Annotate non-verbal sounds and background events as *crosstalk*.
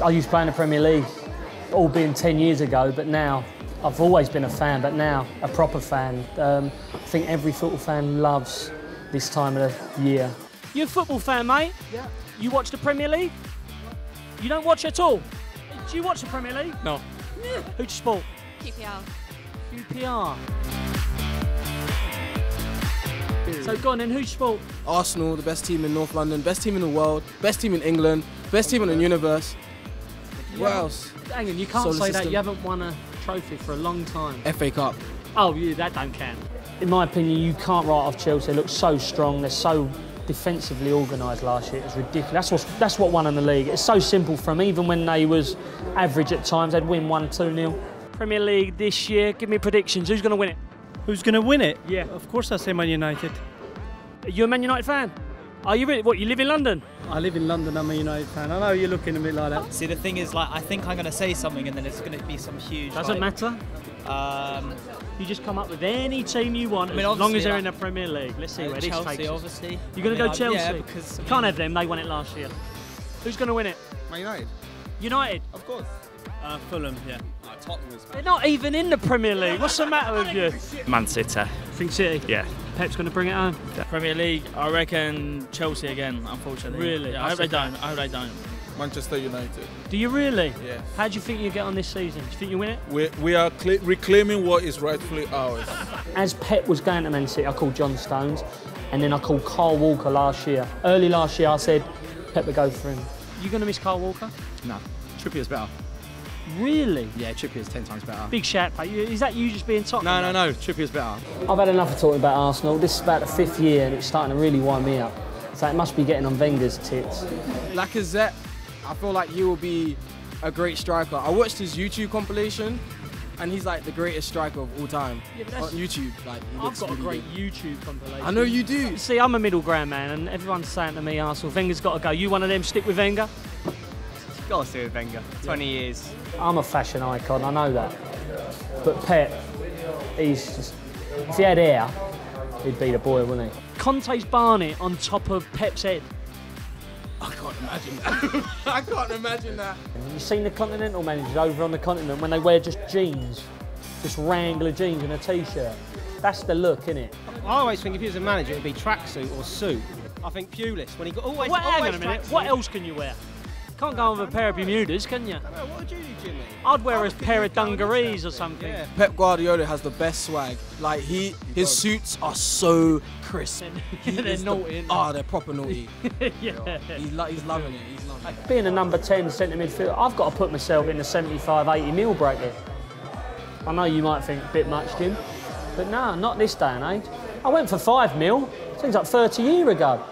I used to play in the Premier League, all being 10 years ago, but now I've always been a fan, but now a proper fan. Um, I think every football fan loves this time of the year. You're a football fan, mate? Yeah. You watch the Premier League? You don't watch at all? Do you watch the Premier League? No. *laughs* Who do you support? QPR. QPR. So go on then, who do you support? Arsenal, the best team in North London, best team in the world, best team in England, best team in the universe. What else? Hang on, you can't Solar say that. You haven't won a trophy for a long time. FA Cup. Oh, yeah, that don't count. In my opinion, you can't write off Chelsea. They look so strong. They're so defensively organised last year. It was ridiculous. That's what that's what won in the league. It's so simple from even when they was average at times, they'd win one two 0 Premier League this year. Give me predictions. Who's going to win it? Who's going to win it? Yeah. Of course, I say Man United. Are you a Man United fan? Are you really? What? You live in London? I live in London. I'm a United fan. I know you're looking at me like that. See, the thing is, like, I think I'm going to say something and then it's going to be some huge. Doesn't like, matter. Um, You just come up with any team you want, I mean, as long as they're in the Premier League. Let's see uh, where this takes us. obviously. You're going to I go Chelsea? Yeah, because I Can't have them. They won it last year. Who's going to win it? Man United. United. Of course. Uh, Fulham, yeah. Uh, Tottenham is They're not even in the Premier League. What's the matter with you? Man City. Think City. Yeah. Pep's going to bring it home. Premier League, I reckon Chelsea again, unfortunately. Really? Yeah, I hope they don't. I hope they don't. Manchester United. Do you really? Yes. How do you think you get on this season? Do you think you win it? We, we are reclaiming what is rightfully ours. As Pep was going to Man City, I called John Stones, and then I called Kyle Walker last year. Early last year, I said Pep would go for him. You going to miss Kyle Walker? No, Trippier's better. Really? Yeah, Trippier's ten times better. Big shout, mate. Is that you just being top? No, no, no. Trippier's better. I've had enough of talking about Arsenal. This is about the fifth year, and it's starting to really wind me up. So it must be getting on Wenger's tits. Lacazette, I feel like he will be a great striker. I watched his YouTube compilation, and he's like the greatest striker of all time Yeah, but on YouTube. Like, I've looks got a great good. YouTube compilation. I know you do. See, I'm a middle ground man, and everyone's saying to me, Arsenal, Wenger's got to go. You one of them? Stick with Wenger? Got to stay with Wenger. 20 years. I'm a fashion icon, I know that. But Pep, he's just, if he had hair, he'd be the boy, wouldn't he? Conte's Barnet on top of Pep's head. I can't imagine that. *laughs* I can't imagine that. You've seen the Continental managers over on the continent when they wear just jeans, just Wrangler jeans and a t-shirt. That's the look, isn't it? I always think if he was a manager, it would be tracksuit or suit. I think Pulis, when he got always, What, hang on a minute. What else can you wear? Can't go with a pair of Bermudas, can you? No, what would you do, Jimmy? I'd wear a pair of dungarees or something. Yeah. Pep Guardiola has the best swag. Like he, his suits are so crisp. He *laughs* They're is the- naughty, innit? Ah, oh, they're proper naughty. *laughs* yeah. He's, lo- he's loving it. He's loving it. Being a number 10 centre midfielder, I've got to put myself in the 75, 80 mil bracket. I know you might think a bit much, Jim, but no, not this day and age. I went for 5 mil, seems like 30 year ago.